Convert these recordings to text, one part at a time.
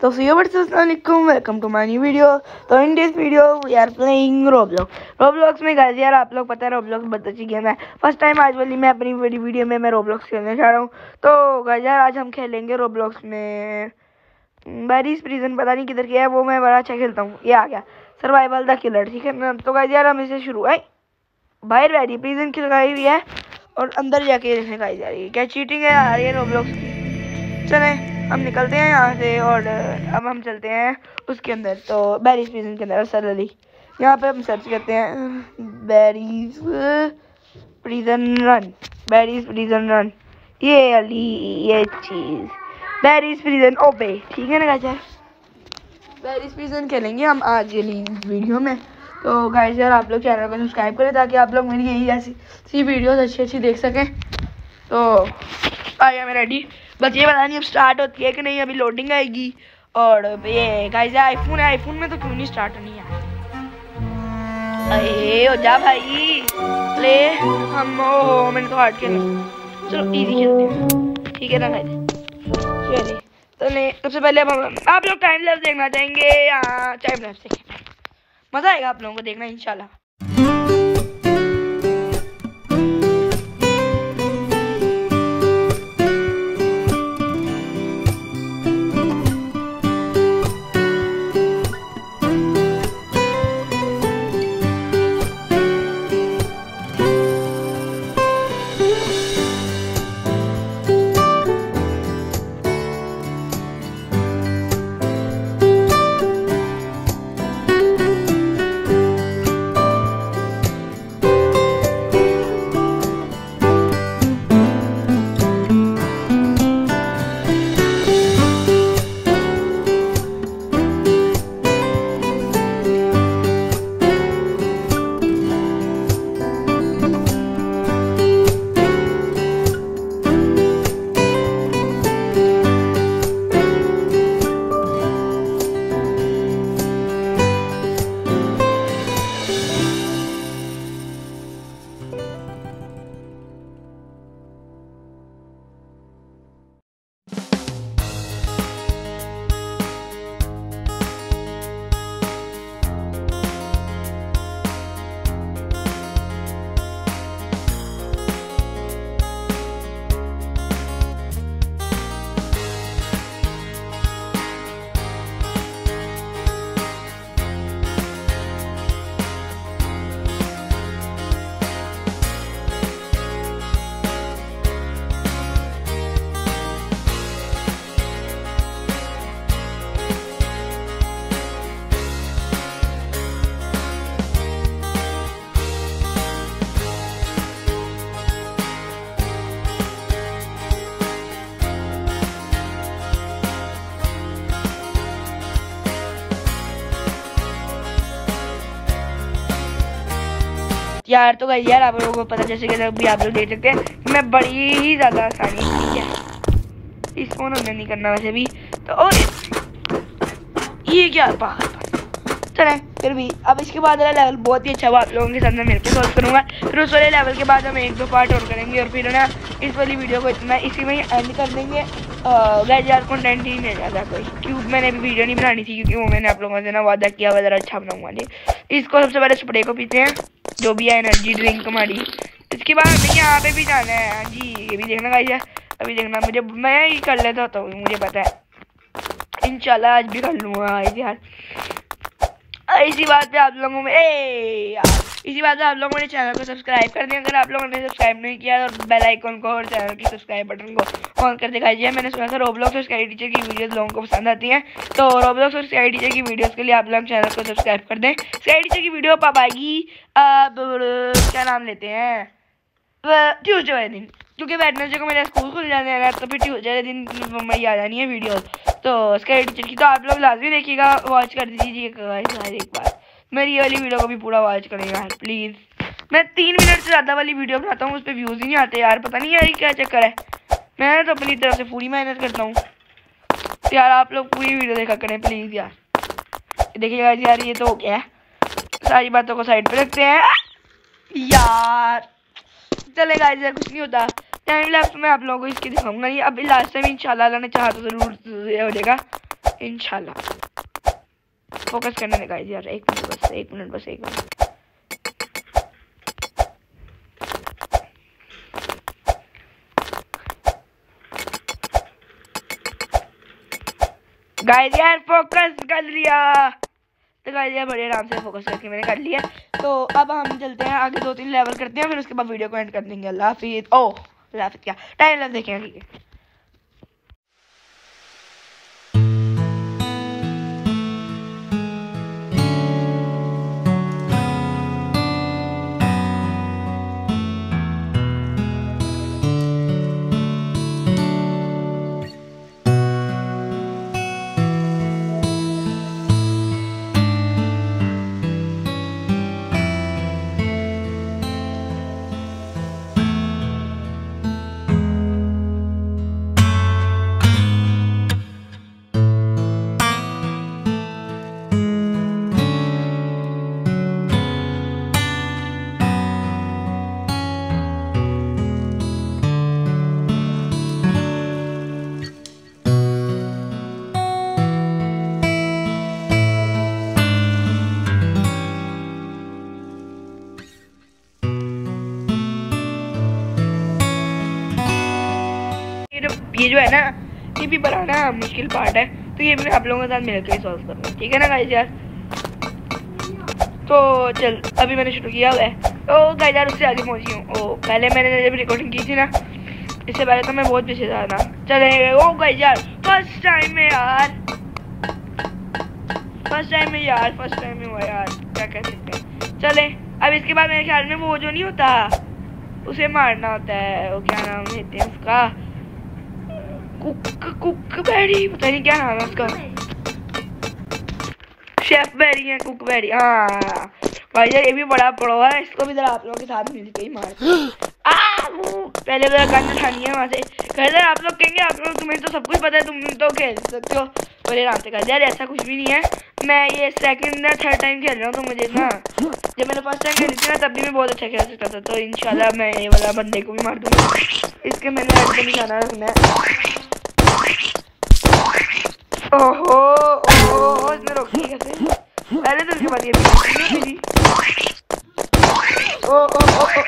तो सी वर्सलाम welcome to my new video तो in this video we are playing Roblox Roblox में guys यार, आप लोग पता है रोब्लॉक्स बहुत अच्छी गेम है। फ़र्स्ट टाइम आज वाली मैं अपनी बड़ी वीडियो में मैं रोब्लॉक्स खेलने जा रहा हूँ। तो गाइस यार, आज हम खेलेंगे रोब्लॉक्स में। बैरिस प्रीजन पता नहीं किधर गया है, वो मैं बड़ा अच्छा खेलता हूँ। ये आ गया सर्वाइवल द किलर ठीक है तो गाइस यार, हम इसे शुरू है बाहर बैरी प्रीजन की लगाई हुई है और अंदर जाके दिखाई जा रही है क्या चीटिंग है यार, ये रोब्लॉक्स की। चले। हम निकलते हैं यहाँ से और अब हम चलते हैं उसके अंदर तो बैरीज प्रिजन के अंदर सर अली यहाँ पे हम सर्च करते हैं Barry's prison run Barry's prison run ये अली ये चीज़। बैरीज प्रिजन ओपे, ठीक है ना गाजर बैरीज प्रिजन खेलेंगे हम आज ये वीडियो में। तो गाइस यार, आप लोग चैनल को सब्सक्राइब करें ताकि आप लोग मेरी यही ऐसी सी वीडियोस अच्छी अच्छी देख सकें। तो आया मैं रेडी बस ये पता नहीं अब स्टार्ट होती है कि नहीं, अभी लोडिंग आएगी। और ये गाइस आईफोन है आईफोन में तो क्यों नहीं स्टार्ट होनी है अरे, हो जा भाई। ले, हम, ओ, मैंने तो हार्ड खेलना चलो इजी खेलते हैं। ठीक है ना गाइस चलिए तो नहीं, सबसे पहले हम, आप लोग टाइम लैप्स देखना चाहेंगे या टाइम लैप्स देखें? मज़ा आएगा आप लोगों को देखना, इंशाल्लाह। यार तो यार आप लोगों को पता जैसे कि अभी आप लोग देख सकते हैं मैं बड़ी ही ज़्यादा आसानी ठीक है। इस फ़ोन हमने नहीं करना वैसे भी। तो और ये क्या पागल चले, फिर भी। अब इसके बाद वाला लेवल बहुत ही अच्छा हुआ। आप लोगों के मैं मेरे पे सॉल्व करूँगा। फिर उस वाले लेवल के बाद हम एक दो पार्ट और करेंगे और फिर ना, इस वाली वीडियो को इतना, इसी में एंड कर देंगे। गैस यार कंटेंट ही नहीं जाता कोई। क्योंकि मैंने अभी वीडियो नहीं बनानी थी क्योंकि वो मैंने आप लोगों से ना वादा किया हुआ अच्छा बनाऊँगा जी इसको सबसे पहले स्प्रे को पीते हैं। जो भी है एनर्जी ड्रिंक हमारी। इसके बाद हमें यहाँ पे भी जाना है। हाँ जी, ये भी देखना गाइस अभी देखना। मुझे, मैं ही कर लेता होता हूँ मुझे पता है। इंशाल्लाह आज भी कर लूँगा यार इसी बात पे आप लोगों में ए, इसी बात पे आप लोगों ने चैनल को सब्सक्राइब कर दिया। अगर आप लोगों ने सब्सक्राइब नहीं किया तो बेल आइकन को और चैनल की सब्सक्राइब बटन को ऑन कर दिखाई दिया। मैंने सुना था रोबलॉक्स और स्काई टीचर की वीडियोस लोगों को पसंद आती हैं। तो रोबलॉक्स और स्काई टीचर की वीडियोस के लिए आप लोग चैनल को सब्सक्राइब कर दें। स्काई टीचर की वीडियो आप आएगी, अब क्या नाम लेते हैं? ट्यूजडे वाले दिन क्योंकि वेटनेसडे को मेरा स्कूल खुल जाने है तो फिर वाले दिन मई आ जानी है वीडियो तो स्काई टीचर की तो आप लोग लाजमी देखिएगा वॉच कर दीजिएगा एक बार मेरी वाली वीडियो को भी पूरा वॉच करेगा यार प्लीज़ मैं तीन मिनट से ज़्यादा वाली वीडियो बनाता हूँ, उस पर व्यूज़ ही नहीं आते यार, पता नहीं यार क्या चक्कर है। मैं तो अपनी तरफ़ से पूरी मेहनत करता हूँ। यार आप लोग पूरी वीडियो देखा करें प्लीज़ यार। देखिएगा यार ये तो हो गया है। सारी बातों को साइड पे रखते हैं। यार चलेगा ऐसा कुछ नहीं होता। टाइम लैप्स में आप लोगों को इसकी दिखाऊँगा नहीं। अभी लास्ट टाइम इंशाल्लाह ने चाहा तो ज़रूर हो जाएगा। इंशाल्लाह। फोकस करने लगा यार, एक मिनट बस, एक मिनट बस, एक मिनट गाइस यार फोकस कर लिया। तो गाइस यार, बड़े आराम से फोकस करके मैंने कर लिया। तो अब हम चलते हैं, आगे दो तीन लेवल करते हैं, फिर उसके बाद वीडियो को एंड कर देंगे। अल्लाह हाफिज़। ओह। हाफिज़ क्या टाइम लग देखें ये जो है ना, ये भी बनाना मुश्किल पार्ट है। तो ये मैं आप लोगों के साथ मिलकर ही सॉल्व करूँगा ठीक है ना गाइस यार? तो चल, अभी मैंने शुरू किया हुआ है। तो गाइस यार, उससे आगे पहुँची हूँ। ओ, पहले मैंने जब रिकॉर्डिंग की थी ना, इससे पहले तो मैं बहुत पीछे था ना। चले, ओ गाइस यार फ़र्स्ट टाइम में यार। फ़र्स्ट टाइम में यार फ़र्स्ट टाइम में हुआ यार। क्या कह सकते हैं? चले, अब इसके बाद मेरे ख्याल में वो जो नहीं होता, उसे मारना होता है। वो क्या नाम लेते हैं, उसका? कुक बेरी पता नहीं क्या नाम है उसका। शेफ बेरी है कुक बेरी हाँ। भाई ये भी बड़ा पड़ा है। इसको भी जरा आप लोगों के साथ मिल के ही मार पहले मेरा गन उठानी है वहाँ से। कहते आप लोग कहेंगे आप लोग तुम्हें तो सब कुछ पता है तुम तो खेल सकते हो। बड़े आराम से कर यार ऐसा कुछ भी नहीं है। मैं ये सेकंड या थर्ड टाइम खेल रहा हूँ तो मुझे ना जब मैंने फ़र्स्ट टाइम खेली थी ना तब भी मैं बहुत अच्छा खेल सकता था। तो इंशाल्लाह मैं ये वाला बंदे को भी मार दूँगा। इसके मैंने आज भी रखना है ओहो ओहो इसमें रोक कैसे पहले तो उसके बाद ये मेरी ओ ओ ओ ओ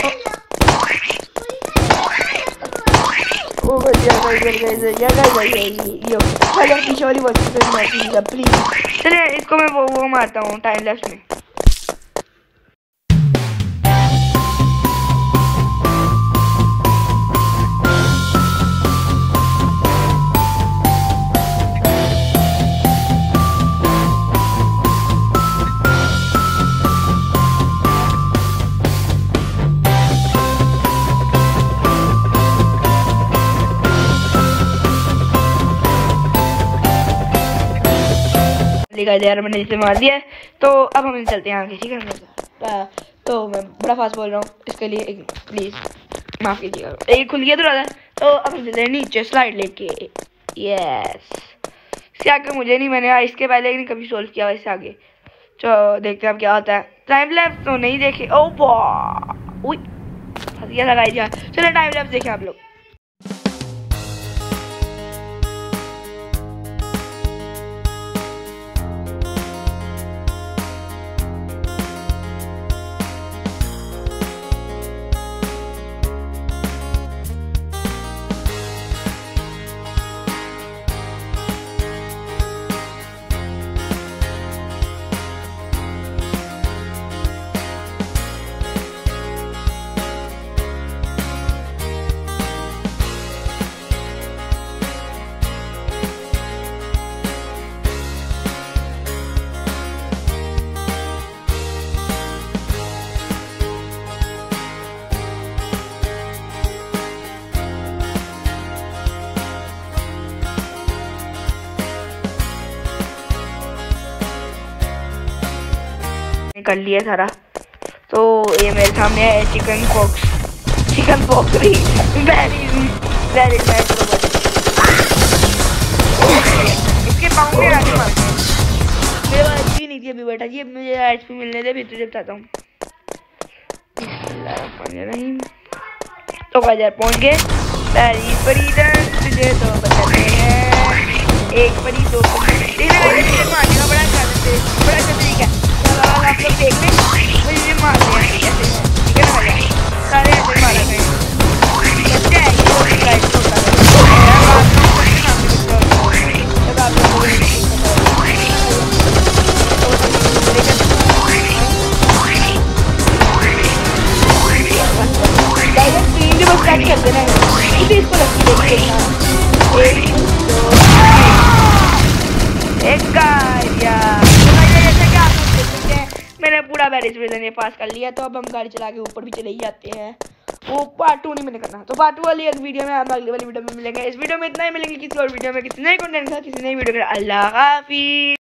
ओ बढ़िया बढ़िया बढ़िया बढ़िया बढ़िया यो चलो किशोरी बच्ची मारती प्लीज़ चलिए इसको मैं वो वो मारता हूँ टाइम लेफ़्ट में गाइस यार, मैंने इसे मार दिया तो अब हम चलते हैं आगे, ठीक है? तो मैं बड़ा फास्ट बोल रहा हूँ, इसके लिए प्लीज़ माफ़ कीजिएगा। एक खुल गया थोड़ा तो अब हम चलते हैं नीचे स्लाइड लेके। यस इसके आगे मुझे नहीं, मैंने इसके पहले नहीं कभी सोल्व किया इससे आगे। तो देखते हैं अब क्या होता है। टाइम लैप्स तो नहीं देखे। ओ वाह फंस गया जाए चलो टाइम लैप्स देखें आप लोग। कर लिया सारा तो ये मेरे सामने है chicken pox chicken pox very very bad इसके पाँव में अभी जी मुझे एचपी मिलने दे फिर तुझे बताता हूँ तो पहुँच गए पहली परी तुझे तो बताते हैं एक परी दो परी और आप लोग देख लें मुझे मार दिया ठीक है ना सारे ऐसे मारा गए एक एक का पूरा बैरिज ब्रिज ने पास कर लिया तो अब हम गाड़ी चला के ऊपर भी चले ही जाते हैं। वो पार्ट टू नहीं मैंने करना। तो पार्ट टू वाली एक वीडियो में हम अगली वाली वीडियो में मिलेंगे। इस वीडियो में इतना ही मिलेंगे, किसी और वीडियो में किसी नए कंटेंट का, किसी नई वीडियो का अल्लाह हाफिज़।